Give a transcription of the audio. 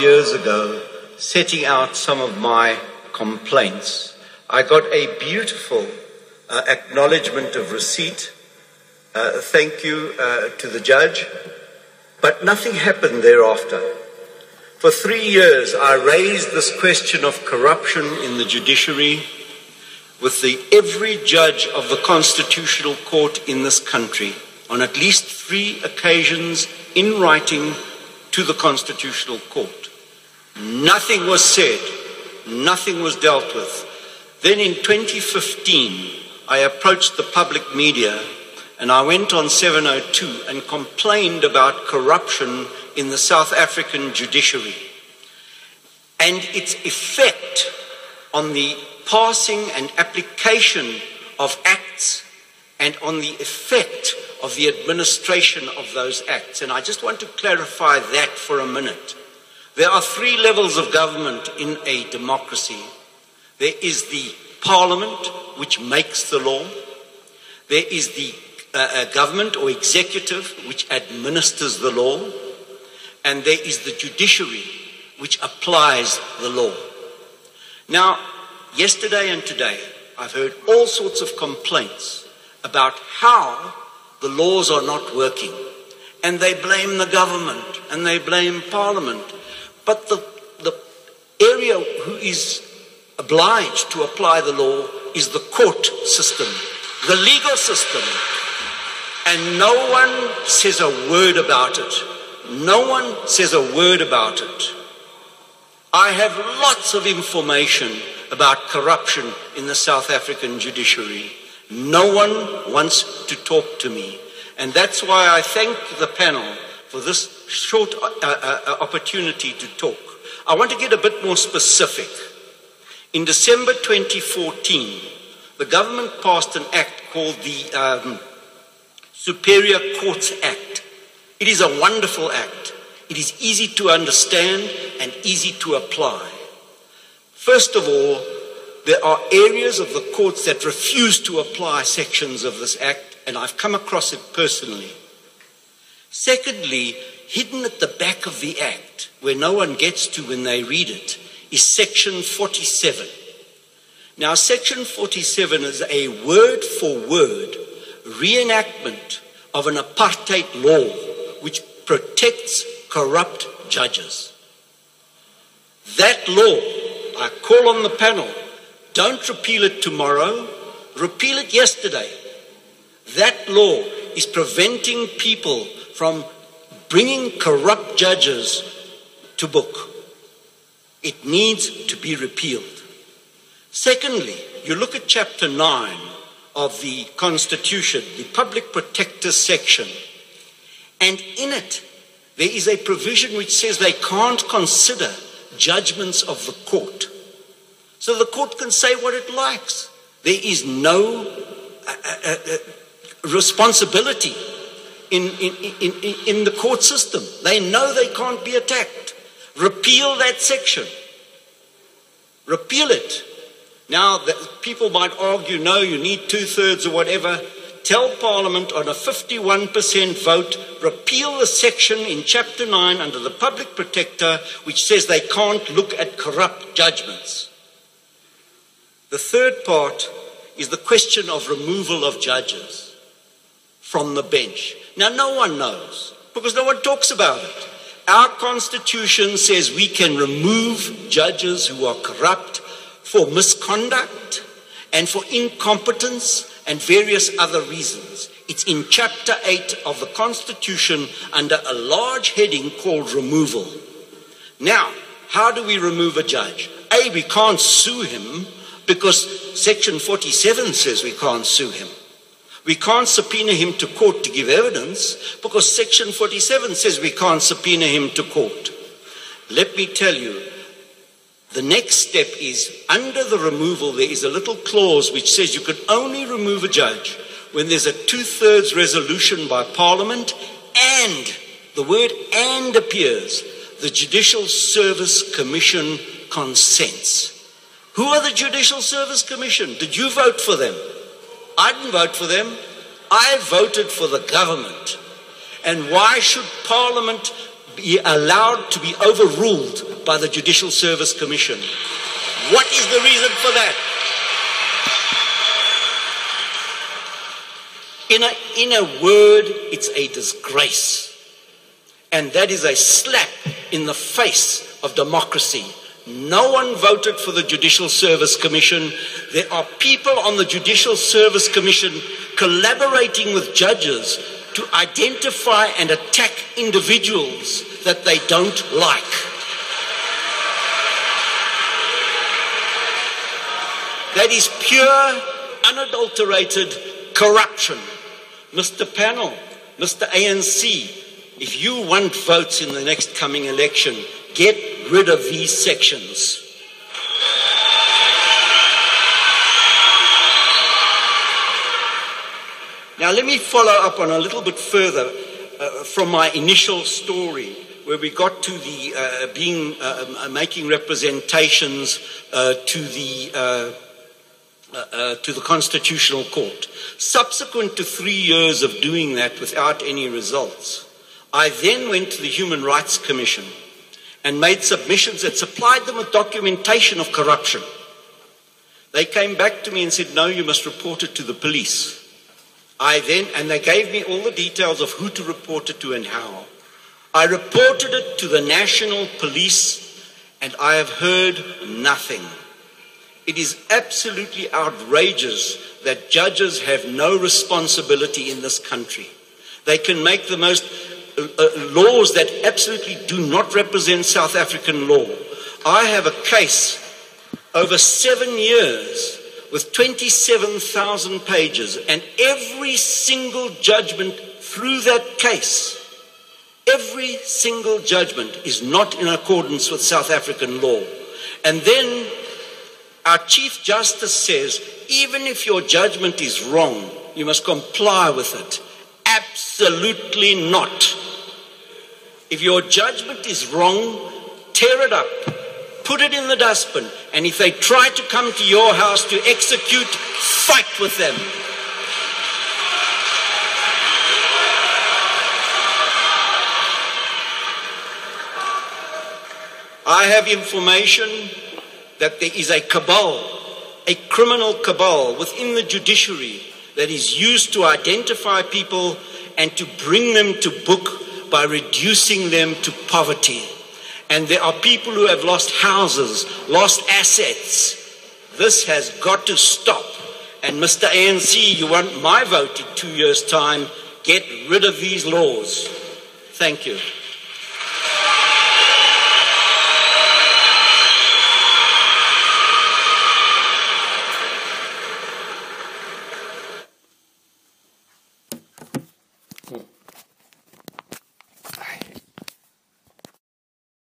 years ago, setting out some of my complaints, I got a beautiful uh, acknowledgement of receipt. Uh, thank you uh, to the judge. But nothing happened thereafter. For three years, I raised this question of corruption in the judiciary with the, every judge of the Constitutional Court in this country on at least three occasions in writing to the Constitutional Court. Nothing was said, nothing was dealt with. Then in 2015, I approached the public media and I went on 702 and complained about corruption in the South African judiciary and its effect on the passing and application of acts and on the effect of the administration of those acts. And I just want to clarify that for a minute. There are three levels of government in a democracy. There is the parliament, which makes the law. There is the uh, uh, government or executive, which administers the law. And there is the judiciary, which applies the law. Now, yesterday and today, I've heard all sorts of complaints about how the laws are not working. And they blame the government and they blame parliament. But the, the area who is obliged to apply the law is the court system, the legal system. And no one says a word about it. No one says a word about it. I have lots of information about corruption in the South African judiciary. No one wants to talk to me. And that's why I thank the panel for this short uh, uh, uh opportunity to talk. I want to get a bit more specific. In December 2014, the government passed an act called the um, Superior Courts Act. It is a wonderful act. It is easy to understand and easy to apply. First of all, there are areas of the courts that refuse to apply sections of this act, and I've come across it personally. Secondly, hidden at the back of the act, where no one gets to when they read it, is section 47. Now, section 47 is a word for word reenactment of an apartheid law which protects corrupt judges. That law, I call on the panel don't repeal it tomorrow, repeal it yesterday. That law is preventing people from bringing corrupt judges to book. It needs to be repealed. Secondly, you look at chapter 9 of the Constitution, the Public Protector section, and in it there is a provision which says they can't consider judgments of the court. So the court can say what it likes. There is no uh, uh, uh, responsibility in, in, in, in the court system. They know they can't be attacked. Repeal that section. Repeal it. Now, people might argue, no, you need two thirds or whatever. Tell Parliament on a 51% vote, repeal the section in Chapter 9 under the Public Protector which says they can't look at corrupt judgments. The third part is the question of removal of judges from the bench. Now, no one knows because no one talks about it. Our constitution says we can remove judges who are corrupt for misconduct and for incompetence and various other reasons. It's in chapter 8 of the constitution under a large heading called removal. Now, how do we remove a judge? A, we can't sue him because Section 47 says we can't sue him. We can't subpoena him to court to give evidence because Section 47 says we can't subpoena him to court. Let me tell you, the next step is under the removal, there is a little clause which says you can only remove a judge when there's a two thirds resolution by Parliament and the word and appears. The Judicial Service Commission consents. Who are the Judicial Service Commission? Did you vote for them? I didn't vote for them. I voted for the government. And why should Parliament be allowed to be overruled by the Judicial Service Commission. What is the reason for that? In a, in a word, it's a disgrace. And that is a slap in the face of democracy. No one voted for the Judicial Service Commission. There are people on the Judicial Service Commission collaborating with judges to identify and attack individuals that they don't like. That is pure, unadulterated corruption. Mr. Panel, Mr. ANC, if you want votes in the next coming election, get rid of these sections. Now, let me follow up on a little bit further uh, from my initial story, where we got to the uh, being uh, making representations uh, to the uh, uh, to the Constitutional Court. Subsequent to three years of doing that without any results, I then went to the Human Rights Commission and made submissions that supplied them with documentation of corruption. They came back to me and said, No, you must report it to the police. I then, and they gave me all the details of who to report it to and how. I reported it to the National Police, and I have heard nothing. It is absolutely outrageous that judges have no responsibility in this country. They can make the most Uh, laws that absolutely do not represent South African law. I have a case over seven years with 27,000 pages, and every single judgment through that case, every single judgment is not in accordance with South African law. And then our Chief Justice says, even if your judgment is wrong, you must comply with it. Absolutely not. If your judgment is wrong, tear it up, put it in the dustbin, and if they try to come to your house to execute, fight with them. I have information that there is a cabal, a criminal cabal within the judiciary that is used to identify people and to bring them to book by reducing them to poverty. And there are people who have lost houses, lost assets. This has got to stop. And Mr. ANC, you want my vote in two years' time. Get rid of these laws. Thank you.